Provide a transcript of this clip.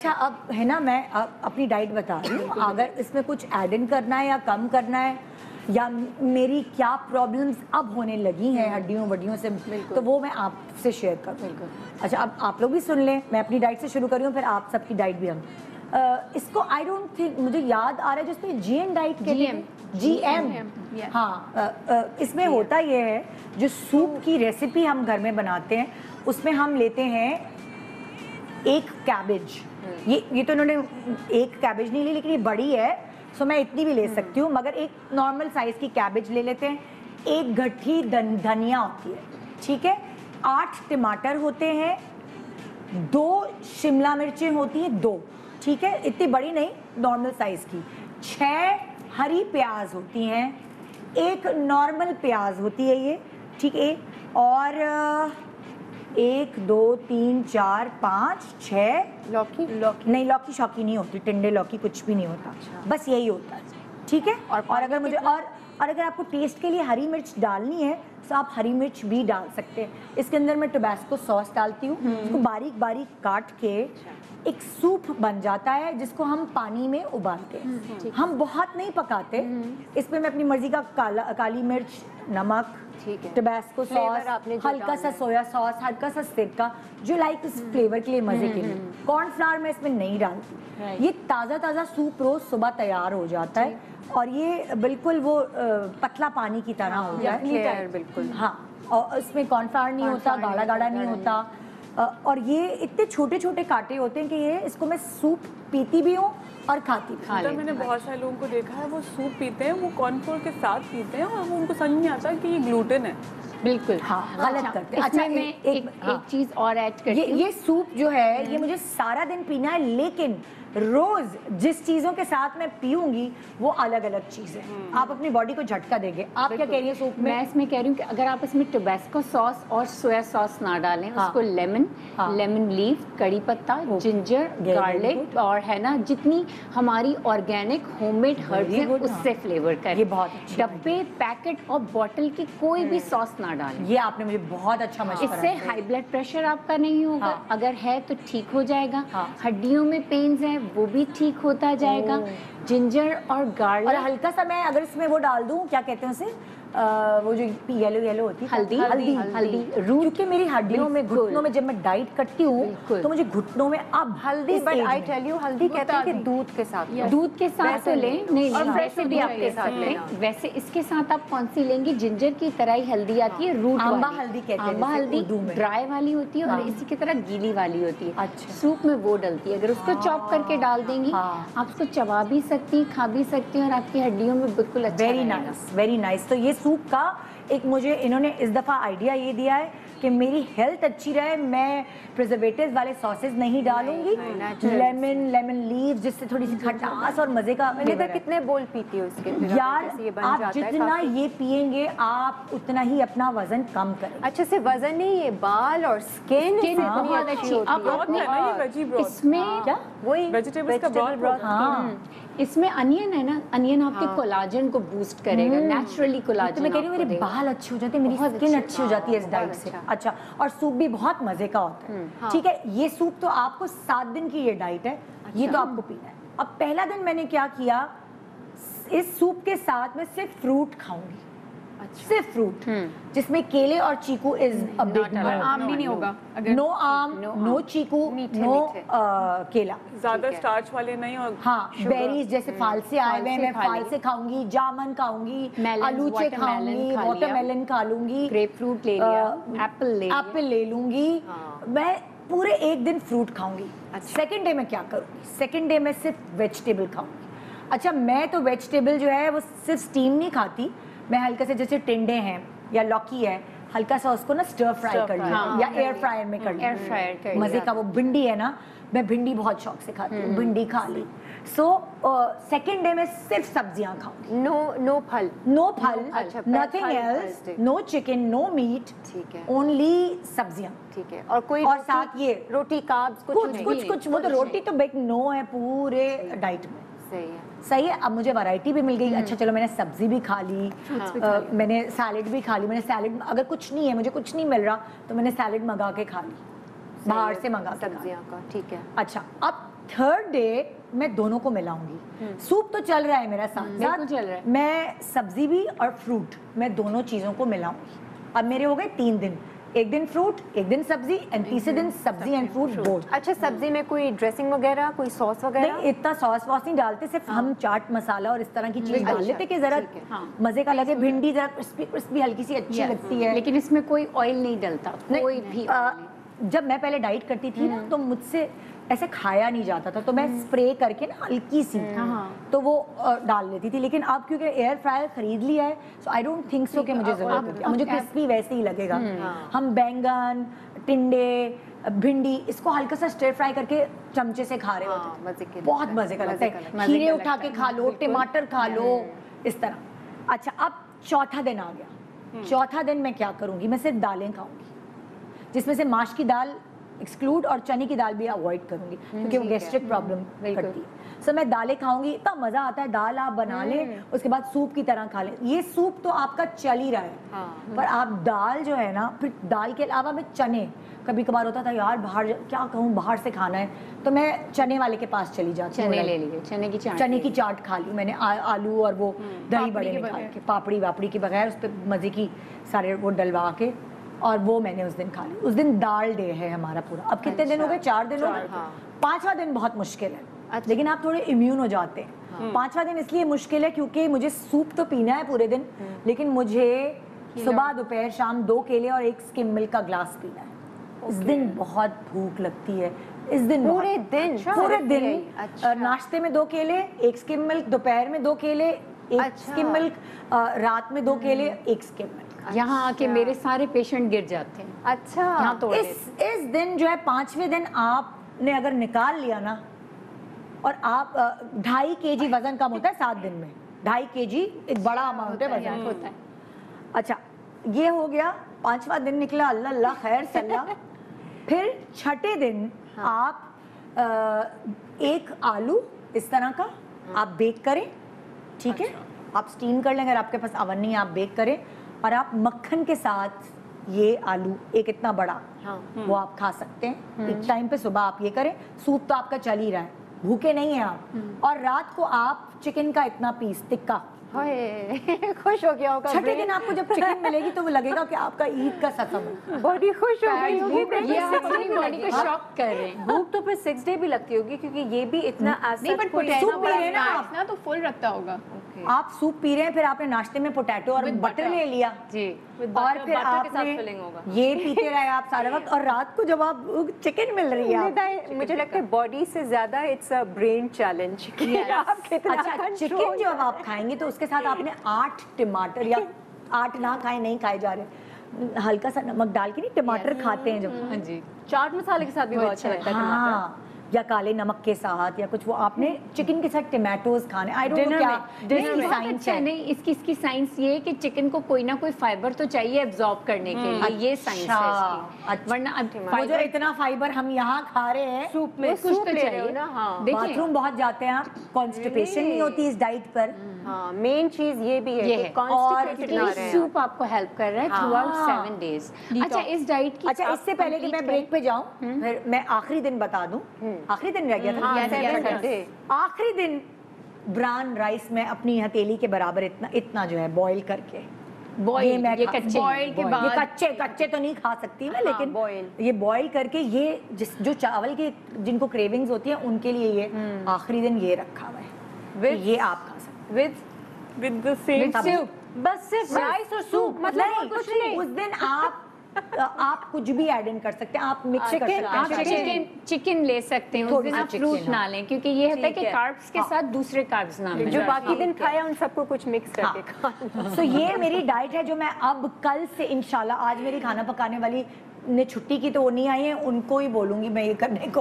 अच्छा अब है ना मैं अब अपनी डाइट बता रही हूँ। अगर इसमें कुछ ऐड इन करना है या कम करना है या मेरी क्या प्रॉब्लम्स अब होने लगी हैं हड्डियों वड्डियों से तो वो मैं आपसे शेयर करूँ अच्छा अब आप लोग भी सुन लें मैं अपनी डाइट से शुरू करूँ फिर आप सबकी डाइट भी हम। इसको आई डोंट थिंक मुझे याद आ रहा है जिसमें जी एन डाइट के हैं जी एम हाँ इसमें होता यह है जो सूप की रेसिपी हम घर में बनाते हैं उसमें हम लेते हैं एक कैबेज ये ये तो इन्होंने एक कैबेज नहीं ली लेकिन ये बड़ी है सो मैं इतनी भी ले सकती हूँ मगर एक नॉर्मल साइज़ की कैबेज ले लेते हैं। एक गट्ठी धनिया होती है ठीक है? आठ टमाटर होते हैं दो शिमला मिर्चें होती हैं दो ठीक है? इतनी बड़ी नहीं नॉर्मल साइज़ की। छः हरी प्याज होती हैं एक नॉर्मल प्याज होती है ये ठीक है? और एक दो तीन चार पाँच छः। लौकी? लौकी। नहीं लौकी शौकी नहीं होती टिंडे लौकी कुछ भी नहीं होता। बस यही होता है। ठीक है? और और अगर मुझे और और अगर आपको टेस्ट के लिए हरी मिर्च डालनी है तो आप हरी मिर्च भी डाल सकते हैं। इसके अंदर मैं टोबैस्को सॉस डालती हूँ। उसको बारीक बारीक काट के एक सूप बन जाता है जिसको हम पानी में उबालते हैं। हम बहुत नहीं पकाते। इसमें मैं अपनी मर्ज़ी का काला काली मिर्च नमक है। टोबैस्को सॉस हल्का सा सोया सॉस हल्का सा सिरका जो लाइक इस फ्लेवर के लिए मज़े के लिए। कॉर्नफ्लावर मैं इसमें नहीं डालती। ये ताज़ा ताज़ा सूप रोज सुबह तैयार हो जाता है और ये बिल्कुल वो पतला पानी की तरह हो जाए Clear, बिल्कुल। हाँ और इसमें कॉर्नफ्लावर नहीं होता गाढ़ा नहीं गाढ़ा होता, नहीं होता। और ये इतने छोटे छोटे कांटे होते हैं कि ये इसको मैं सूप पीती भी हूँ और खाती भी हूँ। खा तो मैंने बहुत सारे लोगों को देखा है वो सूप पीते हैं वो कॉर्नफ्लोर के साथ पीते हैं और वो उनको समझ नहीं आता कि ये ग्लूटेन है। बिल्कुल। हाँ, गलत करते हैं। अच्छा अच्छा, मैं एक- एक एक- एक, हाँ। चीज़ और ऐड करती ये ये सूप जो है ये मुझे सारा दिन पीना है लेकिन रोज जिस चीज़ों के साथ मैं पीऊँगी वो अलग अलग चीज़ है। आप अपनी बॉडी को झटका देंगे। आप क्या कह रही है सूप में? मैं इसमें कह रही हूँ कि अगर आप इसमें टोबैस्को सॉस और सोया सॉस ना डालें हाँ। उसको लेमन हाँ। लेमन लीफ कड़ी पत्ता जिंजर गार्लिक और है ना जितनी हमारी ऑर्गेनिक होममेड हर्ब्स Very हैं उससे फ्लेवर करें। ये बहुत डब्बे पैकेट और बॉटल की कोई भी सॉस ना डालें। ये आपने मुझे बहुत अच्छा मशवरा इससे हाई ब्लड प्रेशर आपका नहीं होगा। हाँ। अगर है तो ठीक हो जाएगा। हाँ। हड्डियों में पेन्स हैं वो भी ठीक होता जाएगा। जिंजर और गार्लिक और हल्का सा मैं अगर इसमें वो डाल दूँ क्या कहते हैं उसे? वो जो येलो येलो होती है हल्दी, हल्दी हल्दी, रूट। क्योंकि मेरी हड्डियों में घुटनों में जब मैं डाइट करती हूँ तो मुझे घुटनों में अब हल्दी बट आई टेल यू हल्दी कहते हैं कि दूध के साथ दूध के साथ तो लें। नहीं और नहीं वैसे भी दूध आप के ले साथ। हैं वैसे इसके साथ आप कौन सी लेंगी? जिंजर की तरह ही हल्दी आती है रूट आंबा हल्दी कहते हैं आंबा हल्दी ड्राई वाली होती है और हाँ। इसी की तरह गीली वाली होती है। अच्छा। सूप में वो डलती है। अगर उसको चॉप करके डाल देंगी हाँ। आप उसको चबा भी सकती हैं खा भी सकती है और आपकी हड्डियों में बिल्कुल अच्छा वेरी नाइस वेरी नाइस तो ये सूप का एक मुझे इन्होंने इस दफ़ा आइडिया ये दिया है कि मेरी हेल्थ अच्छी रहे मैं प्रिजर्वेटिव वाले सॉसेस नहीं डालूँगी। लेमन लेमन लीव जिससे थोड़ी सी खटास और मज़े का मैंने कितने बोल पीती हो उसके यार ये आप जितना ये पियेंगे आप उतना ही अपना वज़न कम करेंगे। अच्छा से वज़न नहीं ये बाल और स्किन बहुत अच्छी है। ब्रॉथ अपने है ना ये वेजी ब्रॉथ इसमें क्या? वही वेजिटेबल्स का ब्रॉथ हाँ। इसमें अनियन है ना अनियन आपके हाँ। कोलाजन को बूस्ट करेगा नेचुरली कोलाजन तो मैं कह रही हूँ मेरे बाल अच्छे हो जाते हैं मेरी स्किन अच्छी। हो जाती है इस हाँ, डाइट से। अच्छा। अच्छा और सूप भी बहुत मज़े का होता है। ठीक है ये सूप तो आपको सात दिन की ये डाइट है ये तो आपको पीना है। अब पहला दिन मैंने क्या किया इस सूप के साथ मैं सिर्फ़ फ्रूट खाऊँगी। सिर्फ़ फ्रूट जिसमें केले और चीकू इज़ अ बिग आम भी नहीं होगा। नो आम नो चीकू नो केला। ज़्यादा स्टार्च वाले नहीं और हाँ बेरीज जैसे फालसे आए हुए मैं फालसे खाऊँगी जामन खाऊँगी आलूचे खाऊँगी। वाटरमेलन खा लूँगी ग्रेप फ्रूट ले लिया। एप्पल ले एप्पल ले लूँगी। मैं पूरे एक दिन फ्रूट खाऊँगी। सेकेंड डे में क्या करूँगी? सेकंड डे में सिर्फ़ वेजिटेबल खाऊँगी। अच्छा मैं तो वेजिटेबल जो है वो सिर्फ़ स्टीम नहीं खाती मैं हल्के से जैसे टिंडे हैं या लौकी है हल्का सा उसको ना स्टर फ्राई कर लिया हाँ, या एयर फ्रायर में कर लिया। Air fryer कर मज़े का वो भिंडी है ना मैं भिंडी बहुत शौक से खाती हूँ भिंडी खा ली। सो सेकेंड डे में सिर्फ़ सब्ज़ियाँ खाऊँगी। नो नो फल। नो फल nothing else no chicken no meat ठीक है। ओनली सब्ज़ियाँ। ठीक है। और कोई और साथ ये रोटी कार्ब्स कुछ कुछ कुछ कुछ वो तो रोटी तो बेक नो है पूरे डाइट में। सही है। सही है अब मुझे वैरायटी भी मिल गई अच्छा चलो मैंने सब्ज़ी भी खा ली मैंने सैलेड भी खा ली मैंने सैलेड अगर कुछ नहीं है मुझे कुछ नहीं मिल रहा तो मैंने सैलेड मंगा के खा ली। बाहर से मंगा। सब्ज़ियाँ का ठीक है। अच्छा अब थर्ड डे मैं दोनों को मिलाऊँगी। सूप तो चल रहा है मेरा साथ साथ। चल रहा है। मैं सब्ज़ी भी और फ्रूट मैं दोनों चीज़ों को मिलाऊँगी। अब मेरे हो गए तीन दिन। एक दिन फ्रूट एक दिन सब्ज़ी एंड तीसरे दिन सब्ज़ी एंड फ्रूट बोथ अच्छा सब्ज़ी में कोई ड्रेसिंग वगैरह कोई सॉस वगैरह? नहीं इतना सॉस वॉस नहीं डालते सिर्फ़ हम चाट मसाला और इस तरह की चीज़ डाल अच्छा, लेते कि जरा ठीक है। हाँ। मज़े का लगे भिंडी जरा क्रिस्पी क्रिस्पी हल्की सी अच्छी लगती है। लेकिन इसमें कोई ऑयल नहीं डलता कोई भी। जब मैं पहले डाइट करती थी ना तो मुझसे ऐसे खाया नहीं जाता था तो मैं स्प्रे करके ना हल्की सी हाँ। तो वो डाल लेती थी। लेकिन अब क्योंकि एयर फ्रायर खरीद लिया है सो आई डोंट थिंक सो कि मुझे ज़रूरत होती है मुझे क्रिस्पी वैसे ही लगेगा। हम बैंगन टिंडे भिंडी इसको हल्का सा स्टर फ्राई करके चमचे से खा रहे हाँ, होते हैं बहुत मज़े का लगता है। खीरे उठा के खा लो टमाटर खा लो इस तरह। अच्छा अब चौथा दिन आ गया। चौथा दिन मैं क्या करूँगी? मैं सिर्फ़ दालें खाऊँगी। जिसमें से माश की दाल एक्सक्लूड और चने की दाल भी अवॉइड करूँगी क्योंकि वो गैस्ट्रिक प्रॉब्लम करती है। सो मैं दालें खाऊँगी इतना मज़ा आता है दाल आप बना लें उसके बाद सूप की तरह खा लें। ये सूप तो आपका चल ही रहा है। हाँ। पर आप दाल जो है ना फिर दाल के अलावा मैं चने कभी कभार होता था यार बाहर क्या कहूँ बाहर से खाना है। तो मैं चने वाले के पास चली जाती हूँ। चने ले लिए चने की चाट चने की चाट खा ली मैंने आ, आलू और वो दही बड़े पापड़ी वापड़ी के बगैर उस पर मज़े की सारे वो डलवा के और वो मैंने उस दिन खा ली। उस दिन दाल डे है हमारा पूरा। अब कितने दिन हो गए? चार दिन हो गए। हाँ। पांचवा दिन बहुत मुश्किल है। अच्छा। लेकिन आप थोड़े इम्यून हो जाते हैं। पांचवा दिन इसलिए मुश्किल है क्योंकि मुझे सूप तो पीना है पूरे दिन लेकिन मुझे सुबह दोपहर शाम दो केले और एक स्किम मिल्क का ग्लास पीना है। इस दिन बहुत भूख लगती है। इस दिन पूरे बहुत- दिन? पूरे दिन अच्छा। नाश्ते में दो केले एक स्किम मिल्क दोपहर में दो केले एक अच्छा। स्किम मिल्क रात में दो केले एक स्किम मिल्क यहाँ आके अच्छा। मेरे सारे पेशेंट गिर जाते हैं। अच्छा। इस इस दिन जो है पाँचवें दिन आपने अगर निकाल लिया ना और आप ढाई के जी वज़न कम होता है सात दिन में। ढाई के जी एक बड़ा अमाउंट है वज़न। होता है। अच्छा ये हो गया पांचवा दिन निकला अल्लाह अल्लाह खैर सल्ला। फिर छठे दिन हाँ। आप अ, एक आलू इस तरह का आप बेक करें ठीक है? आप स्टीम कर लें अगर आपके पास अवन नहीं है आप बेक करें। और आप मक्खन के साथ ये आलू एक इतना बड़ा हाँ। वो आप खा सकते हैं। एक टाइम पे सुबह आप ये करें सूप तो आपका चल ही रहा है भूखे नहीं है आप। और रात को आप चिकन का इतना पीस टिक्का। खुश हो गया होगा। छठे दिन आपको जब चिकन मिलेगी तो वो लगेगा कि आपका ईद का सफ़र। बहुत ही खुश हो। गई बॉडी को शॉक कर। रहे हैं भूख तो फिर सिक्स डे भी लगती होगी क्योंकि ये भी इतना नहीं बट सूप पी रहे ना तो फुल रखता होगा। आप सूप पी रहे हैं फिर आपने नाश्ते में पोटैटो और बटर ले लिया। जी। और फिर आपने ये पीते रहे आप सारे वक्त और रात को जब आप चिकन मिल रही है आप मुझे लगता है बॉडी से ज़्यादा इट्स अ ब्रेन चैलेंज आप कितना control चिकन जो आप खाएँगे तो उसके साथ आपने आठ टमाटर या आठ ना खाए नहीं खाए जा रहे। हल्का सा नमक डाल के नहीं टमाटर खाते हैं जब। हाँ जी। चाट मसाले के साथ भी बहुत अच्छा लगता है हाँ। या काले नमक के साथ या कुछ वो आपने चिकन के साथ टमाटोज खाने आई डोंट नो क्या। इसकी में। साइंस अच्छा है। है नहीं इसकी इसकी साइंस ये है कि चिकन को कोई ना कोई फाइबर तो चाहिए एब्जॉर्ब करने के लिए। ये साइंस है इसकी। अच्छा। वरना अब वो जो फाइबर इतना फाइबर हम यहाँ खा रहे हैं सूप में कुछ तो हो चाहिए ना हाँ। देखिए बाथरूम बहुत जाते हैं आप कॉन्स्टिपेशन नहीं होती इस डाइट पर। हाँ मेन चीज़ ये भी है ये कि कॉन्स्टिपेटेड और सूप आपको हेल्प कर रहा है थ्रू आउट हाँ। सेवन डेज़ अच्छा इस डाइट की अच्छा इससे पहले कि मैं ब्रेक पे जाऊँ फिर मैं आखिरी दिन बता दूँ आखिरी दिन रह गया था। हाँ, day. आखिरी दिन ब्राउन राइस में अपनी हथेली के बराबर इतना इतना जो है बॉईल करके। Boil, ये मैं ये कच्चे, boil के बाद ये कच्चे कच्चे तो नहीं खा सकती मैं हाँ, लेकिन boil. ये बॉईल करके ये जिस जो चावल के जिनको क्रेविंग्स होती है उनके लिए ये आखिरी दिन ये रखा हुआ है। कि ये आप खा सकते with with the same soup. बस सिर्फ़ राइस और सूप मतलब कुछ नहीं। उस दिन आप आप कुछ भी ऐड इन कर सकते हैं आप मिक्स कर सकते हैं। आप चिकन चिकन ले सकते हैं उस दिन आप फ्रूट हाँ। ना लें क्योंकि ये होता है कि कार्ब्स के साथ दूसरे कार्ब्स ना मिलें। जो बाकी दिन खाया उन सबको कुछ मिक्स करके हाँ। खाना सो ये मेरी डाइट है जो मैं अब कल से इंशाल्लाह आज मेरी खाना पकाने वाली ने छुट्टी की तो वो नहीं आई है उनको ही बोलूँगी मैं ये करने को।